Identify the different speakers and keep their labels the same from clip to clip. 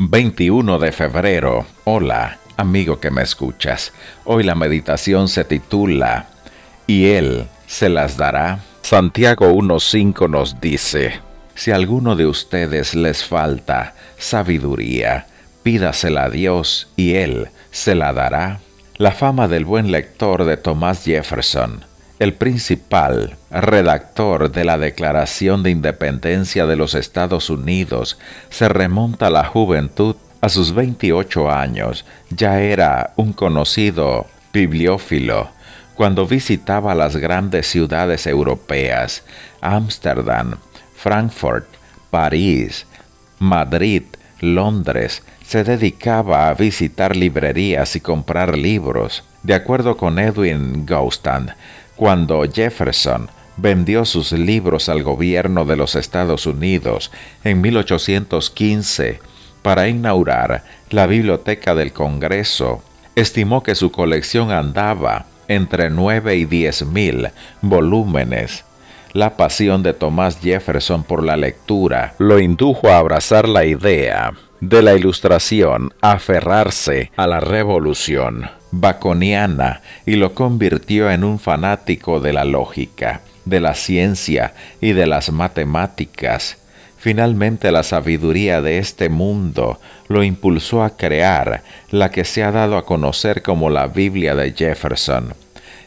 Speaker 1: 21 de febrero. Hola, amigo que me escuchas. Hoy la meditación se titula Y Él se las dará. Santiago 1.5 nos dice, Si alguno de ustedes les falta sabiduría, pídasela a Dios y Él se la dará. La fama del buen lector de Thomas Jefferson el principal redactor de la Declaración de Independencia de los Estados Unidos se remonta a la juventud. A sus 28 años ya era un conocido bibliófilo cuando visitaba las grandes ciudades europeas, Ámsterdam, Frankfurt, París, Madrid, Londres, se dedicaba a visitar librerías y comprar libros. De acuerdo con Edwin Gaustand, cuando Jefferson vendió sus libros al gobierno de los Estados Unidos en 1815 para inaugurar la Biblioteca del Congreso, estimó que su colección andaba entre 9 y 10 mil volúmenes. La pasión de Thomas Jefferson por la lectura lo indujo a abrazar la idea de la ilustración, aferrarse a la revolución baconiana y lo convirtió en un fanático de la lógica, de la ciencia y de las matemáticas. Finalmente la sabiduría de este mundo lo impulsó a crear la que se ha dado a conocer como la Biblia de Jefferson.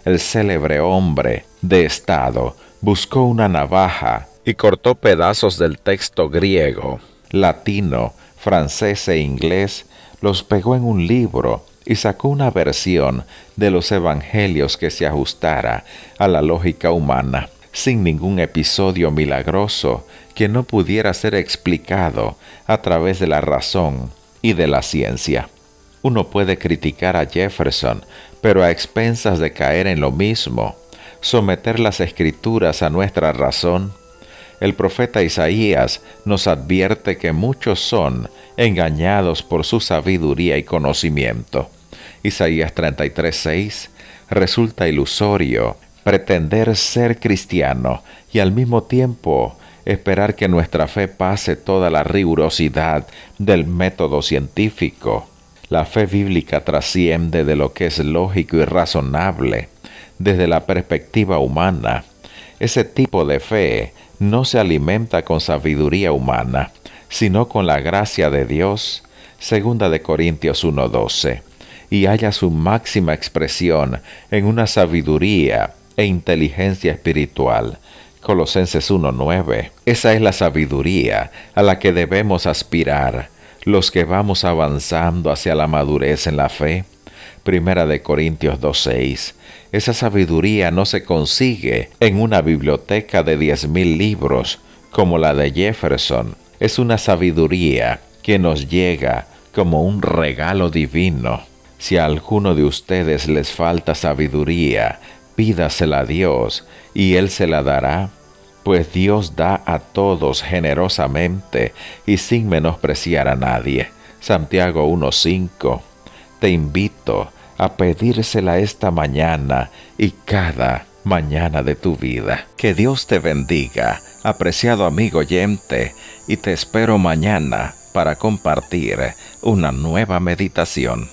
Speaker 1: El célebre hombre de Estado buscó una navaja y cortó pedazos del texto griego, latino, francés e inglés, los pegó en un libro y sacó una versión de los evangelios que se ajustara a la lógica humana, sin ningún episodio milagroso que no pudiera ser explicado a través de la razón y de la ciencia. Uno puede criticar a Jefferson, pero a expensas de caer en lo mismo, someter las escrituras a nuestra razón el profeta Isaías nos advierte que muchos son engañados por su sabiduría y conocimiento. Isaías 33:6 resulta ilusorio pretender ser cristiano y al mismo tiempo esperar que nuestra fe pase toda la rigurosidad del método científico. La fe bíblica trasciende de lo que es lógico y razonable desde la perspectiva humana. Ese tipo de fe no se alimenta con sabiduría humana, sino con la gracia de Dios, segunda de Corintios 1:12, y haya su máxima expresión en una sabiduría e inteligencia espiritual. Colosenses 1:9. Esa es la sabiduría a la que debemos aspirar los que vamos avanzando hacia la madurez en la fe. Primera de Corintios 2.6. Esa sabiduría no se consigue en una biblioteca de diez mil libros como la de Jefferson. Es una sabiduría que nos llega como un regalo divino. Si a alguno de ustedes les falta sabiduría, pídasela a Dios y Él se la dará, pues Dios da a todos generosamente y sin menospreciar a nadie. Santiago 1.5 te invito a pedírsela esta mañana y cada mañana de tu vida. Que Dios te bendiga, apreciado amigo oyente, y te espero mañana para compartir una nueva meditación.